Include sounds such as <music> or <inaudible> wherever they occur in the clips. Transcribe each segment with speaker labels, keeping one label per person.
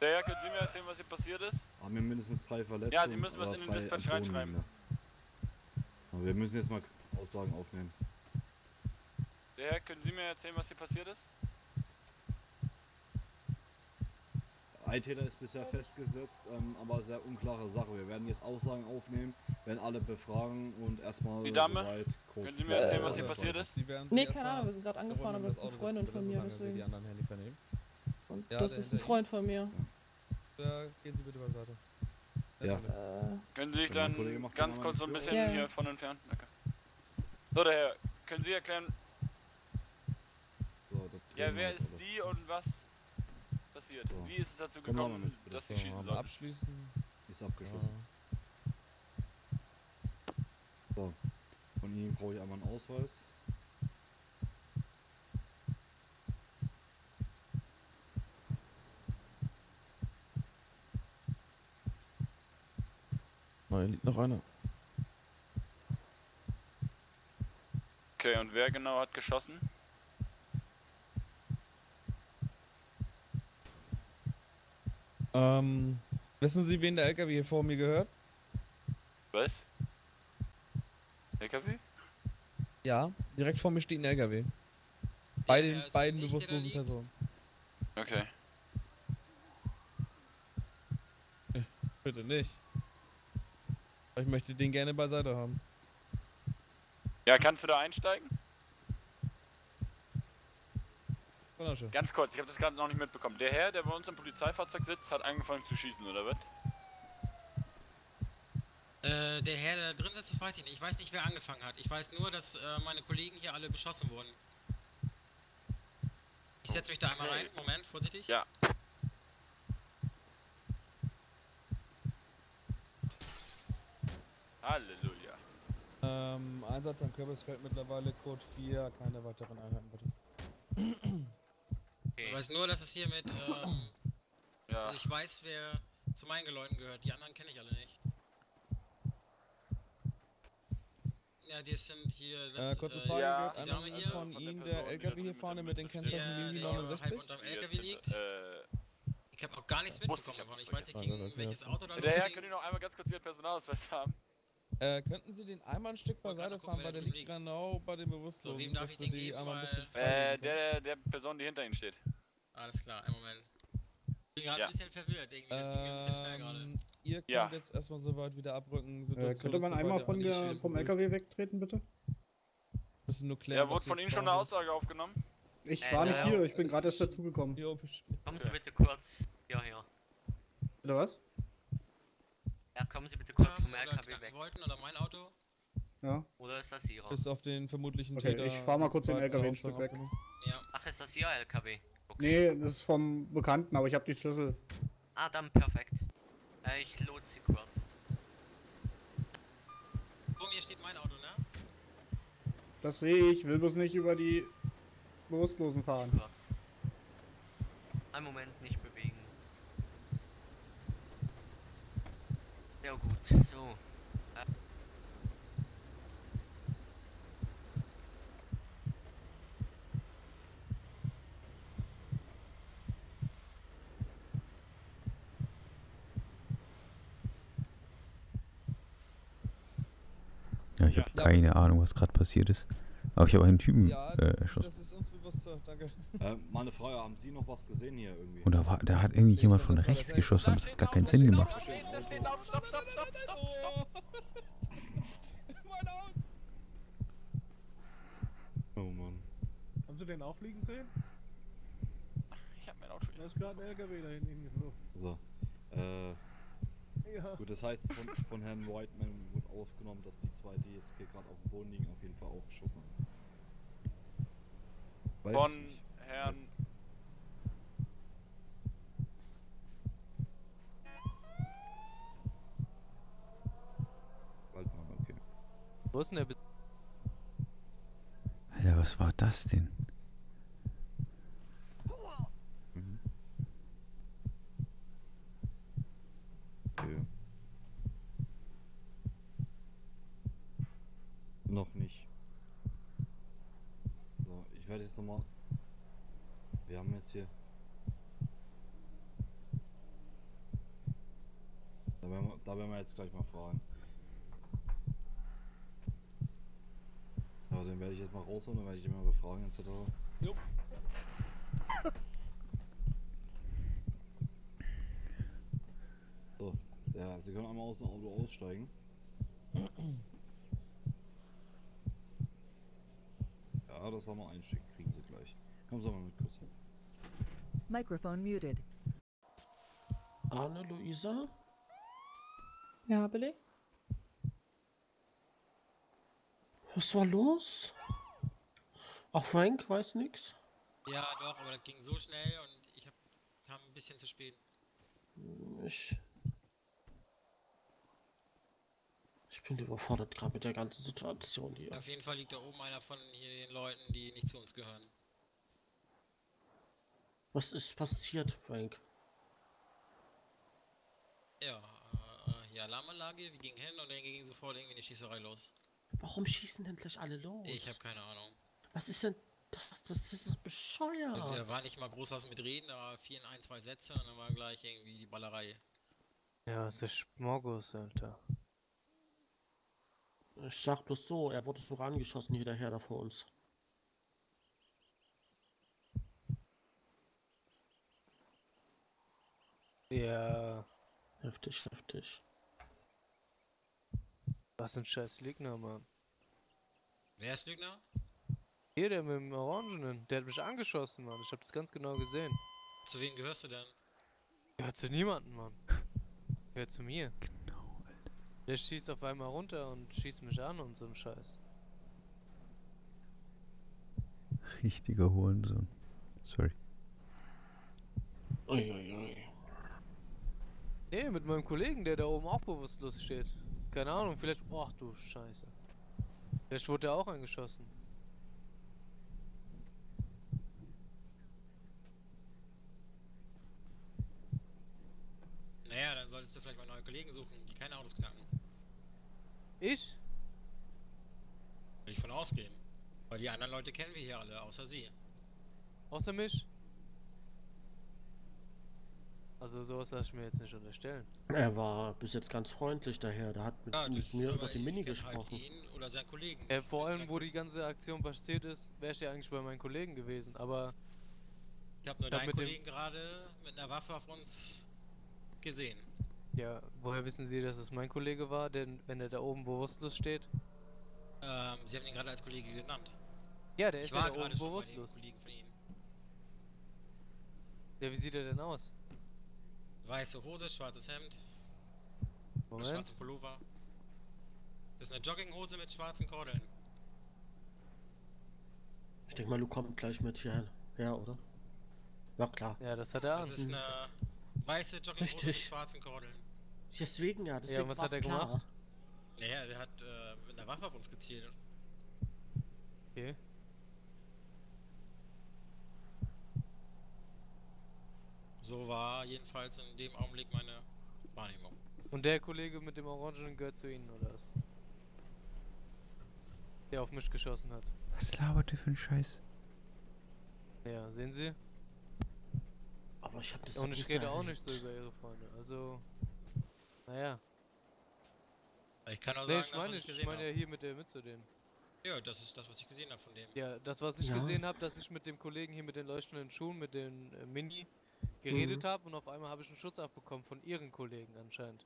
Speaker 1: Der Herr, können Sie mir erzählen, was hier passiert ist?
Speaker 2: Haben wir mindestens drei Verletzte.
Speaker 1: Ja, Sie müssen was in den Dispatch reinschreiben.
Speaker 2: ja. Aber wir müssen jetzt mal Aussagen aufnehmen.
Speaker 1: Der Herr, können Sie mir erzählen, was hier passiert ist?
Speaker 2: Ein Täter ist bisher festgesetzt, ähm, aber sehr unklare Sache. Wir werden jetzt Aussagen aufnehmen, werden alle befragen und erstmal
Speaker 1: Die Dame,
Speaker 2: soweit grob
Speaker 1: können Sie mir erzählen, was hier passiert ist?
Speaker 3: Sie werden sie
Speaker 4: Nee, keine Ahnung, wir sind gerade angefahren, aber das ist
Speaker 3: in
Speaker 4: eine Freundin von mir,
Speaker 3: wir die
Speaker 4: deswegen.
Speaker 3: anderen Handy vernehmen.
Speaker 4: Und
Speaker 3: Ja,
Speaker 4: das
Speaker 3: der
Speaker 4: ist ein Freund von mir.
Speaker 3: Da gehen Sie bitte beiseite.
Speaker 2: Ja.
Speaker 4: Äh,
Speaker 1: Können Sie sich dann ganz kurz so ein bisschen
Speaker 4: auf.
Speaker 1: hier von entfernen? Danke. So, der Herr, können Sie erklären,
Speaker 2: So,
Speaker 1: ja, wer ist
Speaker 2: alle.
Speaker 1: die und was passiert?
Speaker 2: So.
Speaker 1: Wie ist es dazu gekommen,
Speaker 2: mit,
Speaker 1: dass Sie
Speaker 3: So,
Speaker 1: schießen sollten?
Speaker 3: abschließen.
Speaker 2: Ist abgeschlossen. So. Von Ihnen brauche ich einmal einen Ausweis.
Speaker 3: Liegt noch einer.
Speaker 1: Okay, und wer genau hat geschossen?
Speaker 3: Ähm, wissen Sie, wen der LKW hier vor mir gehört?
Speaker 1: Was? LKW?
Speaker 3: Ja, direkt vor mir steht ein LKW. Bei den beiden bewusstlosen? Personen.
Speaker 1: Okay.
Speaker 3: Bitte nicht. Ich möchte den gerne beiseite haben.
Speaker 1: Ja, kannst du da einsteigen?
Speaker 3: Wunderschön.
Speaker 1: Ganz kurz, ich habe das gerade noch nicht mitbekommen. Der Herr, der bei uns im Polizeifahrzeug sitzt, hat angefangen zu schießen, oder was?
Speaker 5: Äh, der Herr, der da drin sitzt, das weiß ich nicht. Ich weiß nicht, wer angefangen hat. Ich weiß nur, dass äh, meine Kollegen hier alle beschossen wurden. Ich setze mich da einmal
Speaker 1: Okay.
Speaker 5: rein. Moment, vorsichtig.
Speaker 1: Ja. Halleluja.
Speaker 3: Ähm, Einsatz am Kürbisfeld mittlerweile Code 4, keine weiteren Einheiten bitte.
Speaker 5: Ich weiß nur, dass es hier mit, ähm,
Speaker 1: Ja.
Speaker 5: also ich weiß, wer zu meinen Geläuten gehört. Die anderen kenne ich alle nicht. Ja, die sind hier.
Speaker 3: Äh,
Speaker 5: Das,
Speaker 3: kurze
Speaker 5: äh,
Speaker 3: Frage,
Speaker 1: ja,
Speaker 5: die
Speaker 3: einer
Speaker 5: hier
Speaker 3: von
Speaker 1: der
Speaker 3: Ihnen der
Speaker 1: da
Speaker 3: LKW hier vorne
Speaker 1: mit
Speaker 3: mit den
Speaker 1: dem
Speaker 3: Kennzeichen
Speaker 5: der, der halb
Speaker 3: 69?
Speaker 5: unterm LKW liegt.
Speaker 1: Äh,
Speaker 5: Ich habe auch gar nichts mitbekommen
Speaker 1: ich,
Speaker 5: davon. Ich weiß nicht, gegen welches Auto da
Speaker 1: der Herr, können die noch einmal ganz kurz Ihren Personalausweis haben?
Speaker 3: Äh, könnten Sie den einmal ein Stück
Speaker 5: gerade
Speaker 3: beiseite fahren, weil der liegt genau bei den Bewusstlosen,
Speaker 5: wem darf
Speaker 3: dass wir die
Speaker 5: geben,
Speaker 3: einmal ein bisschen
Speaker 1: Äh, der, der Person, die hinter Ihnen steht.
Speaker 5: Alles klar, einen Moment. Ich bin gerade
Speaker 1: Ja.
Speaker 5: ein bisschen verwirrt irgendwie. Das ging ein bisschen schnell gerade.
Speaker 3: Ähm, ihr könnt
Speaker 1: Ja.
Speaker 3: jetzt erstmal soweit wieder abrücken.
Speaker 6: Äh,
Speaker 3: Situation
Speaker 6: könnte man einmal
Speaker 3: ja
Speaker 6: von der, vom. LKW wegtreten, bitte?
Speaker 3: Müssen nur klären,
Speaker 1: Ja, wurde von Ihnen schon eine Aussage aufgenommen?
Speaker 6: Ich
Speaker 7: Äh,
Speaker 6: war nicht
Speaker 7: ja,
Speaker 6: hier,
Speaker 7: ja.
Speaker 6: ich bin gerade erst dazugekommen.
Speaker 7: Kommen Sie bitte kurz hierher.
Speaker 6: Oder was?
Speaker 7: Ja, kommen Sie bitte kurz
Speaker 5: Haben
Speaker 7: vom
Speaker 5: oder
Speaker 7: LKW weg.
Speaker 5: wollten oder mein Auto.
Speaker 6: Ja.
Speaker 7: Oder ist das Ihrer?
Speaker 3: bis auf den vermutlichen
Speaker 6: Okay,
Speaker 3: Täter.
Speaker 6: ich fahr mal kurz den LKW ein Stück weg.
Speaker 5: Ja.
Speaker 7: Ach, ist das Ihr LKW? Okay.
Speaker 6: Nee, das ist vom Bekannten, aber ich habe die Schlüssel.
Speaker 7: Ah, dann perfekt. Äh, ich lotse Sie kurz.
Speaker 5: Vor mir steht mein Auto, ne?
Speaker 6: Das sehe ich, will bloß nicht über die Bewusstlosen fahren.
Speaker 7: Einen Moment nicht bewegen. Ja gut, so.
Speaker 8: Ja, ich habe
Speaker 3: Ja.
Speaker 8: keine Ahnung, was gerade passiert ist. Aber ich habe einen Typen
Speaker 3: Ja,
Speaker 8: äh, erschossen.
Speaker 3: So, danke.
Speaker 2: Äh, mal eine Frage, haben Sie noch was gesehen hier irgendwie?
Speaker 8: Da, war, da hat irgendwie jemand von rechts geschossen und das hat gar keinen Sinn gemacht.
Speaker 1: Da steht auf, stopp, stopp, stopp, stopp, stopp.
Speaker 3: Mein Auto! <laughs>
Speaker 2: Oh Mann.
Speaker 9: Haben Sie den auch fliegen sehen?
Speaker 1: Ich hab mein Auto
Speaker 9: Da ist gerade ein LKW da hinten hingeflogen.
Speaker 2: So. Äh,
Speaker 9: Ja.
Speaker 2: gut, das heißt, von, von Herrn Whiteman wird aufgenommen, dass die zwei DSG gerade auf dem Boden liegen, auf jeden Fall auch geschossen haben. Weiß
Speaker 1: Von. Herrn.
Speaker 2: Waldmann, okay.
Speaker 10: Wo ist denn der Be
Speaker 8: Alter, was war das denn?
Speaker 2: Mhm. Okay. Noch nicht. So, ich werde jetzt nochmal. Wir haben jetzt hier. Da werden, wir, da werden wir jetzt gleich mal fragen. Ja, den werde ich jetzt mal rausholen, dann werde ich den mal befragen etc.
Speaker 3: Jo.
Speaker 2: So, ja, Sie können einmal aus dem Auto aussteigen. <clears throat> Ja, das haben wir einstecken, Kommen Sie mal mit kurz.
Speaker 4: Microphone muted.
Speaker 10: Anne-Luisa?
Speaker 11: Ja, Billy?
Speaker 10: Was war los? Ach, Frank weiß nix?
Speaker 5: Ja, doch, aber das ging so schnell und ich hab, kam ein bisschen zu spät.
Speaker 10: Ich. Ich bin überfordert gerade mit der ganzen Situation hier.
Speaker 5: Auf jeden Fall liegt da oben einer von hier den Leuten, die nicht zu uns gehören.
Speaker 10: Was ist passiert, Frank?
Speaker 5: Ja, äh, ja, Alarmanlage, wir gingen hin und dann ging sofort irgendwie eine Schießerei los.
Speaker 10: Warum schießen denn gleich alle los?
Speaker 5: Ich habe keine Ahnung.
Speaker 10: Was ist denn das? Das ist doch bescheuert.
Speaker 5: Da war nicht mal groß was mit reden, da war vielen ein, zwei Sätze und dann war gleich irgendwie die Ballerei.
Speaker 12: Ja, es ist Schmorgus, Alter.
Speaker 10: Ich sag bloß so, er wurde sogar angeschossen hier daher da vor uns.
Speaker 12: Ja,
Speaker 10: Heftig, heftig.
Speaker 12: was ein scheiß Lügner, Mann.
Speaker 5: Wer ist Lügner?
Speaker 12: Hier, der mit dem Orangenen, der hat mich angeschossen, Mann. Ich hab das ganz genau gesehen.
Speaker 5: Zu wem gehörst du denn?
Speaker 12: Gehört zu niemandem, Mann. <laughs> Gehört zu mir. Genau, Alter. Der schießt auf einmal runter und schießt mich an und so ein Scheiß.
Speaker 8: Richtiger Hurensohn. Sorry.
Speaker 10: Uiuiui.
Speaker 12: Nee, mit meinem Kollegen, der da oben auch bewusstlos steht. Keine Ahnung, vielleicht. Ach du Scheiße. Vielleicht wurde er auch angeschossen.
Speaker 5: Naja, dann solltest du vielleicht mal neue Kollegen suchen, die keine Autos knacken.
Speaker 12: Ich?
Speaker 5: Will ich von ausgehen. Weil die anderen Leute kennen wir hier alle, außer sie.
Speaker 12: Außer mich? Also sowas lasse ich mir jetzt nicht unterstellen.
Speaker 10: Er war bis jetzt ganz freundlich daher. Der hat mit,
Speaker 5: Ja,
Speaker 10: mit
Speaker 5: das-
Speaker 10: mir über die Mini
Speaker 5: kenn
Speaker 10: gesprochen.
Speaker 5: Halt ihn oder seinen Kollegen.
Speaker 12: Äh, vor allem, wo die ganze Aktion passiert ist, wäre ich ja eigentlich bei meinen Kollegen gewesen. Aber
Speaker 5: Ich habe nur
Speaker 12: Ich hab
Speaker 5: deinen
Speaker 12: mit
Speaker 5: Kollegen gerade mit einer Waffe auf uns gesehen.
Speaker 12: ja, woher wissen Sie, dass es mein Kollege war? Denn wenn er da oben bewusstlos steht.
Speaker 5: Ähm, sie haben ihn gerade als Kollege genannt.
Speaker 12: Ja, der
Speaker 5: ich
Speaker 12: ist ja da oben bewusstlos. Ja, wie sieht er denn aus?
Speaker 5: Weiße Hose, schwarzes Hemd,
Speaker 12: Moment.
Speaker 5: schwarzen Pullover. Das ist eine Jogginghose mit schwarzen Kordeln.
Speaker 10: Ich denke mal, du kommst gleich mit hier hin. Ja, oder? Ja, klar.
Speaker 12: Ja, das hat er an.
Speaker 5: Das ist eine weiße Jogginghose mit
Speaker 10: Richtig.
Speaker 5: schwarzen Kordeln.
Speaker 10: Deswegen ja, deswegen
Speaker 12: und was hat er
Speaker 10: klar.
Speaker 12: gemacht?
Speaker 5: Naja, der hat äh, mit einer Waffe auf uns gezielt.
Speaker 12: Okay.
Speaker 5: So war jedenfalls in dem Augenblick meine Wahrnehmung.
Speaker 12: Und der Kollege mit dem Orangenen gehört zu Ihnen, oder was? Der auf mich geschossen hat.
Speaker 8: Was labert ihr für ein Scheiß?
Speaker 12: Ja, sehen Sie?
Speaker 10: Aber ich hab das
Speaker 12: Und
Speaker 10: nicht
Speaker 12: ich rede auch nicht so über Ihre Freunde. Also. Naja.
Speaker 5: Ich kann auch
Speaker 12: Nee,
Speaker 5: sagen,
Speaker 12: ich
Speaker 5: das,
Speaker 12: meine,
Speaker 5: was ich
Speaker 12: ich meine ja hier mit der Mütze den.
Speaker 5: Ja, das ist das, was ich gesehen habe von dem.
Speaker 12: Ja, das was ich
Speaker 10: Ja.
Speaker 12: gesehen habe, dass ich mit dem Kollegen hier mit den leuchtenden Schuhen, mit den äh, Mini geredet
Speaker 10: Mhm.
Speaker 12: habe und auf einmal habe ich einen Schutz abbekommen von ihren Kollegen anscheinend.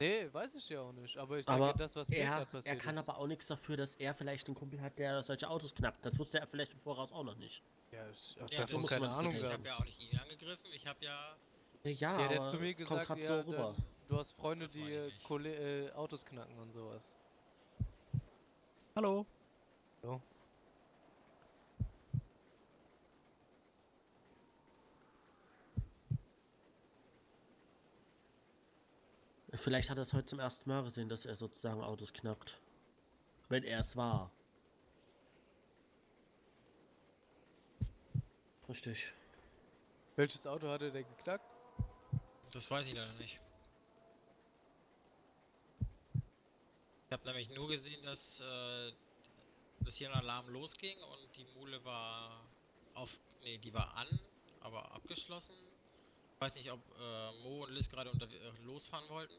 Speaker 12: Nee, weiß ich ja auch nicht, aber ich
Speaker 10: Aber
Speaker 12: denke, das was mir
Speaker 10: er,
Speaker 12: passiert
Speaker 10: er kann
Speaker 12: ist.
Speaker 10: aber auch nichts dafür, dass er vielleicht einen Kumpel hat, der solche Autos knappt. Das wusste er vielleicht im Voraus auch noch nicht.
Speaker 12: Ja, ich
Speaker 5: Ja,
Speaker 12: davon
Speaker 10: muss
Speaker 12: keine
Speaker 10: man's
Speaker 12: Ahnung
Speaker 5: Ich habe ja auch nicht ihn angegriffen, ich habe ja.
Speaker 10: Ja,
Speaker 12: Ja, der
Speaker 10: aber
Speaker 12: hat zu mir gesagt, ja,
Speaker 10: so rüber.
Speaker 12: du hast Freunde, die äh, Autos knacken und sowas.
Speaker 9: Hallo.
Speaker 10: Vielleicht hat er es heute zum ersten Mal gesehen, dass er sozusagen Autos knackt. Wenn er es war. Richtig.
Speaker 12: Welches Auto hat er denn geknackt?
Speaker 5: Das weiß ich leider nicht. Ich habe nämlich nur gesehen, dass, äh, dass hier ein Alarm losging und die Mule war auf. Nee, die war an, aber abgeschlossen. Weiß nicht, ob äh, Mo und Liz gerade unter äh, losfahren wollten.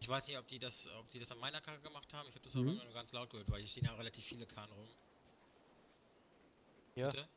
Speaker 5: Ich weiß nicht, ob die das, ob die das an meiner Karre gemacht haben. Ich habe das
Speaker 6: Mhm.
Speaker 5: aber nur ganz laut gehört, weil hier stehen ja relativ viele Kahn rum.
Speaker 12: Ja.
Speaker 5: Bitte?